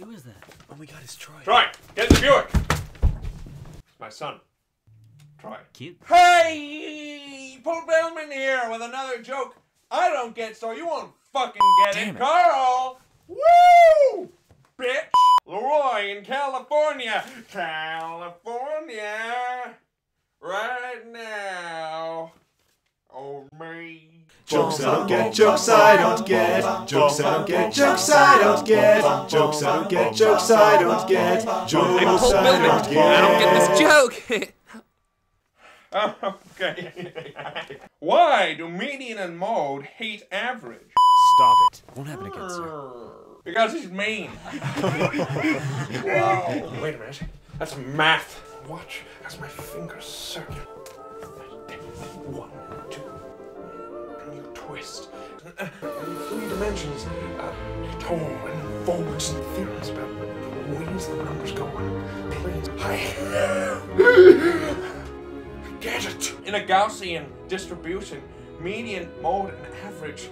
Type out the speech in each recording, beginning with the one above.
Who is that? Oh my god, it's Troy. Troy, get in the Buick. It's my son. Troy. Cute. Hey, Paul Billman here with another joke I don't get, so you won't fucking get Damn it, it. Carl. Woo, bitch. Leroy in California, California, right now. Oh me. Jokes I don't get, jokes I don't get, jokes I don't get, jokes I don't get, jokes I don't get, jokes I don't get, jokes I don't get. I don't get this joke. Oh, okay. Why do median and mode hate average? Stop it. Won't happen again, sir. Because he's mean. wow. Wait a minute. That's math. Watch as my fingers circle. Twist. In three dimensions, uh, tone and forwards and theorems about ways the numbers go on planes. I get it. In a Gaussian distribution, median, mode, and average,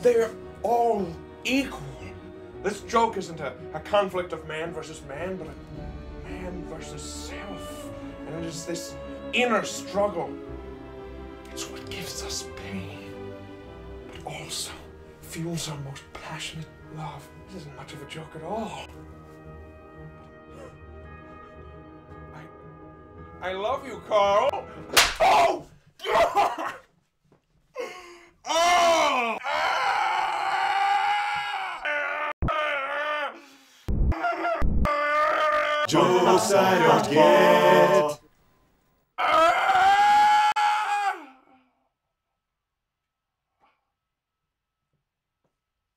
they're all equal. This joke isn't a, a conflict of man versus man, but a man versus self. And it is this inner struggle. It's what gives us pain, fuels our most passionate love. This isn't much of a joke at all. I, I love you, Carl. Oh! Oh! Jokes I get.